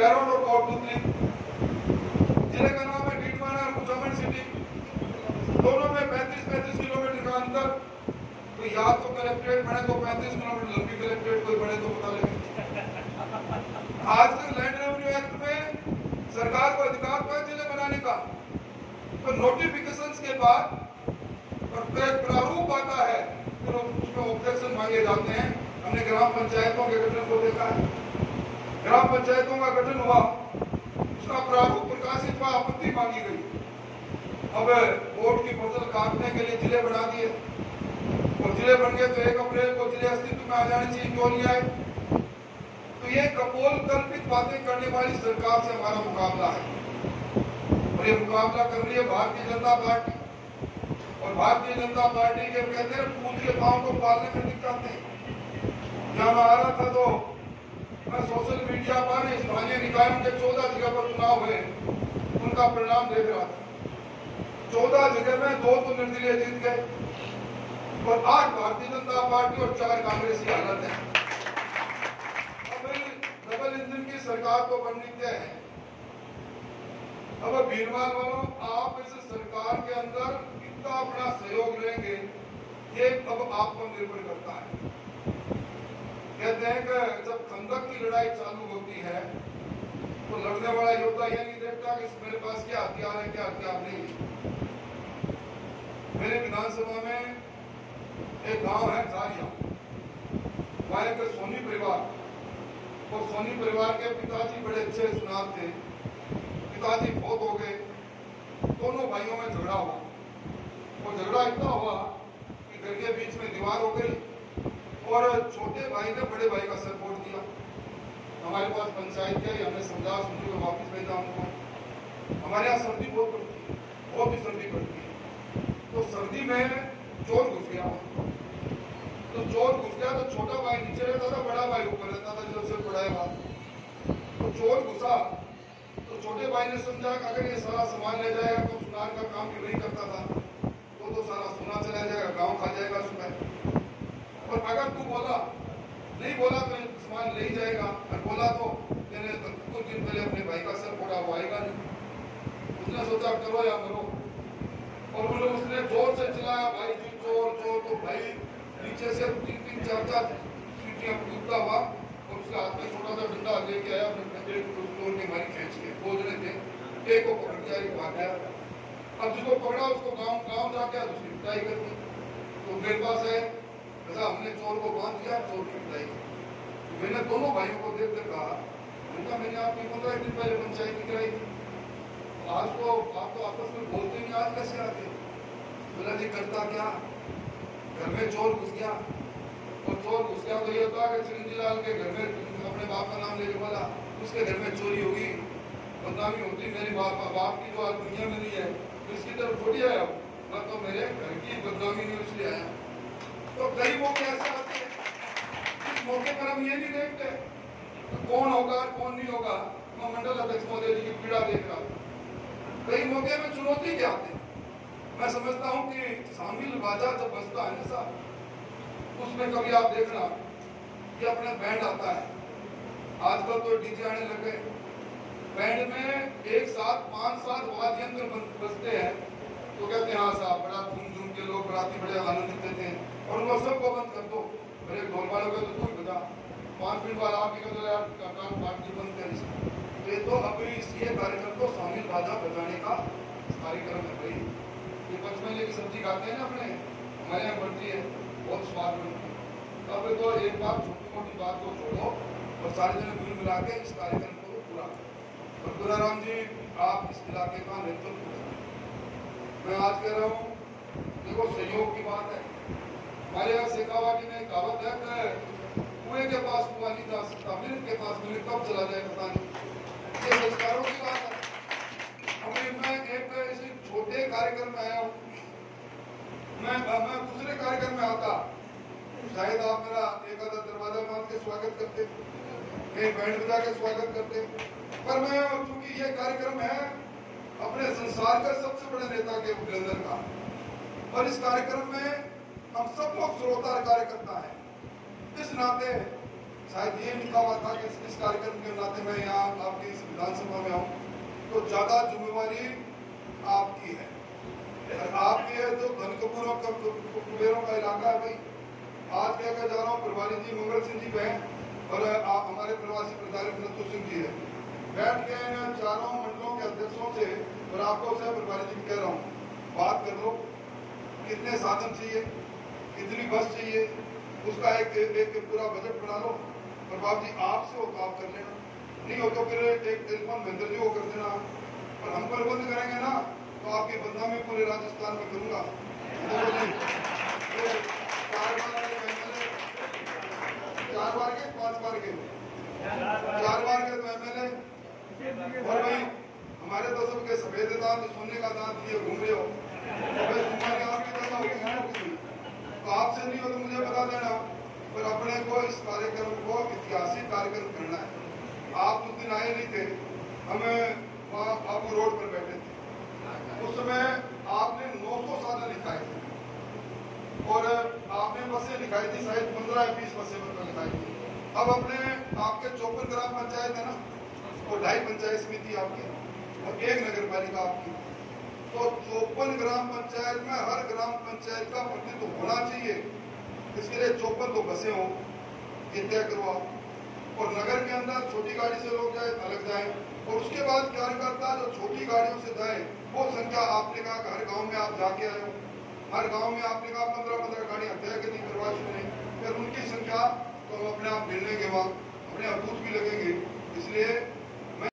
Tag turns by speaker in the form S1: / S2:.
S1: बैरोड और कोटपुतली ज़िले का नाम है डीडवाना और कुचामन सिटी दोनों में 35-35 किलोमीटर का अंतर तो या तो कलेक्ट्रेट बने तो 35 किलोमीटर लंबी कलेक्ट्रेट कोई बने तो पता लगे आज तक लैंड रेवेन्यू एक्ट में सरकार को अधिकार तो है ज़िले बनाने का तो नोटिफिकेशन के बाद प्रत्येक प्रारूप आता है फिर उसमें ऑब्जेक्शन मांगे जाते हैं हमने ग्राम पंचायतों के गठन को देखा है ग्राम पंचायतों का गठन हुआ। उसका प्रारूप प्रकाशित हुआ, आपत्ति मांगी गई। अब वोट की फ़सल काटने के लिए ज़िले बना दिए। और ज़िले बन गए तो एक अप्रैल को ज़िले अस्तित्व में आ जाने चाहिए क्यों नहीं आए तो ये कपोल कल्पित बातें करने वाली सरकार से हमारा मुकाबला है। और ये मुकाबला कर रही है भारतीय जनता पार्टी। और भारतीय जनता पार्टी के कहते हैं पूछ के पाँव को पालने में दिक्कत नहीं जहाँ आ रहा था तो मैं सोशल मीडिया पर स्थानीय निकायों के चौदह जगह पर चुनाव हुए। उनका परिणाम देख रहा था। चौदह जगह में दो तो निर्दलीय जीत गए और आठ भारतीय जनता पार्टी और चार कांग्रेसी हालत है। डबल इंजन की सरकार को बननी तय है। अब भीरवाल वालों, आप इस सरकार के अंदर कितना अपना सहयोग लेंगे, ये अब आप पर निर्भर करता है। कहते हैं कि जब खंदक की लड़ाई चालू होती है तो लड़ने वाला योद्धा यह नहीं देखता कि मेरे पास क्या हथियार है, क्या हथियार नहीं है? मेरे विधानसभा में एक गाँव है, झारिया। वहाँ एक सोनी परिवार। और सोनी परिवार के पिताजी बड़े अच्छे सुनार थे। पिताजी बहुत हो गए। दोनों भाइयों में झगड़ा हुआ। वो झगड़ा इतना हुआ कि घर के बीच में दीवार हो गई। और छोटे भाई ने बड़े भाई का फोड़ दिया हमारे पास पंचायत गई हमने समझा, समझी को वापस भेजा उनको हमारे यहाँ सर्दी बहुत पड़ती है, बहुत ही सर्दी पड़ती है। तो सर्दी में चोर घुस गया। तो चोर घुस गया तो छोटा भाई नीचे रहता था, बड़ा भाई ऊपर रहता था, जो उसे पढ़ाएगा तो चोर घुसा तो छोटे भाई ने समझा अगर ये सारा सामान ले जाएगा तो सुनार का काम भी वही करता था तो तो सारा सोना चला जाएगा गाँव खा जाएगा सुबह और अगर तू बोला नहीं बोला तो सामान ले ही जाएगा, और बोला तो मैंने कुछ दिन पहले अपने भाई का सर फोड़ा, वो आएगा नहीं। उसने सोचा, करो या मरो। और उन्होंने उसने ज़ोर से चलाया भाई जी चोर चोर तो भाई। नीचे से तीन तीन चार चार सीटियाँ कूदता हुआ, और उसके हाथ में छोटा सा डंडा लेके आया, अपने को तोड़ के मारी खींच के, खोज रहे थे। एक को पकड़ दिया एक भाग गया। अब जिसको पकड़ा, उसको गाँव गाँव जाके उसकी पिटाई कर दी तो मेरे पास है हमने चोर को बाँध दिया, चोर की पिटाई की। मैंने दोनों भाइयों को देख कर कहा उनका मैंने आपकी पंद्रह दिन पहले पंचायत कराई थी। आज तो आप तो आपस में बोलते नहीं, आज कैसे आते? बोला जी करता क्या? घर में चोर घुस गया। और चोर घुस गया तो ये होता कि चिरंजी लाल के घर में अपने बाप का नाम लेके बोला उसके घर में चोरी होगी। बदनामी होती मेरी बाप बाप की जो आज दुनिया में नहीं है तो इसकी तरफ़ थोड़ी आया मैं तो मेरे घर की बदनामी नहीं इसलिए आया तो गरीबों मौके ऐसे मौके पर हम ये नहीं देखते तो कौन होगा कौन नहीं होगा। मैं मंडल अध्यक्ष महोदय जी की पीड़ा देख रहा हूँ। कई मौके में चुनौती के आते मैं समझता हूँ कि शामिल बाजा जब बजता है ना उसमें कभी आप देखना कि अपने बैंड आता है। आजकल तो डीजे आने लगे बैंड में एक साथ, पाँच सात वाद्य यंत्र बजते हैं। तो कहते हैं हाँ साहब, बड़ा धूम धूम के लोग, बराती बड़े आनंदित देते हैं। और उनको सबको बंद कर दो। ढोल वालों का तो तू बजा पाँच मिनट बाद आप ही कहते यार काम पार्टी बंद कर इसको तो अभी ये कार्यक्रम को शामिल बाधा बजाने का कार्यक्रम है भाई। ये पचमेले की सब्ज़ी खाते हैं ना अपने? हमारे यहाँ बढ़ती है, बहुत स्वाद बनती है। अब तो एक बात, छोटी मोटी बात को छोड़ो और सारे जने मिल मिला के इस कार्यक्रम को पूरा और गुराराम जी, आप इस इलाके का नेतृत्व मैं आज कह रहा हूँ, देखो सहयोग की बात है। हमारे यहाँ शेखावाटी में कहावत है कि कुएँ के पास कुआ नहीं जा सकता मिनट के पास मिनट कब चला जाए पता नहीं। ये संस्कारों की बात है। हमें मैं एक इसी छोटे कार्यक्रम में आया हूँ। मैं मैं दूसरे कार्यक्रम में आता। शायद आप मेरा एक आधा दरवाज़ा मान के स्वागत करते कहीं बैंड बजा के स्वागत करते। पर मैं, चूँकि ये कार्यक्रम है, अपने संसार का सबसे बड़े नेता के अभिनंदन का और इस कार्यक्रम में हम सब लोग श्रोता कार्यकर्ता है। इस नाते शायद ये लिखा हुआ था कि इस, कार्यक्रम के नाते मैं यहाँ आपकी इस विधानसभा में आऊँ तो ज़्यादा जिम्मेवारी आपकी है। और आपकी है तो धन कपूरों का कुबेरों का इलाका है भाई आज क्या कह जा रहा हूँ प्रभारी जी मंगल सिंह जी बहन और आप हमारे प्रवासी प्रचारक नतु सिंह जी है। बैठ के इन चारों मंडलों के अध्यक्षों से और आपको से प्रभारी जी कह रहा हूँ बात कर लो कितने साधन चाहिए? कितनी बस चाहिए उसका एक, एक, पूरा बजट बना लो। और बाबू जी आपसे हो तो आप कर लेना। नहीं हो तो फिर एक टेलीफोन महेंद्र जी को कर देना। और हम प्रबंध करेंगे ना तो आपके बंदा में पूरे राजस्थान में करूँगा। देखो चार बार के पाँच बार के। चार बार के तो एमएलए। और भाई हमारे तो सबके सफ़ेद दांत सोने का दांत लिए घूम रहे हो। तो आपकी ना होगी। तो आपसे नहीं हो तो मुझे बता देना। पर अपने को इस कार्यक्रम को ऐतिहासिक कार्यक्रम करना है। आप उस दिन आए नहीं थे। हम वहाँ बाबू रोड पर बैठे थे। उस समय आपने 900 साधन लिखाए थे। और आपने बसें लिखाई थी, शायद पंद्रह या बीस बसें मतलब लिखाई थी। अब अपने आपके चौपन ग्राम पंचायत है ना? और ढाई पंचायत समिति आपकी और एक नगर पालिका आपकी तो चौपन ग्राम पंचायत में हर ग्राम पंचायत का प्रतिनिधित्व होना चाहिए। इसके लिए चौपन तो बसें हो, ये तय करवाओ। और नगर के अंदर छोटी गाड़ी से लोग जाए, अलग जाए। और उसके बाद कार्यकर्ता जो छोटी गाड़ियों से जाए, वो संख्या आपने कहा हर गाँव में आप जाके आए हो। हर गाँव में आपने कहा पंद्रह पंद्रह गाड़ियाँ तय करनी करवा चुके फिर उनकी संख्या तो अपने आप मिलने के बाद, अपने आप भी लगेंगे। इसलिए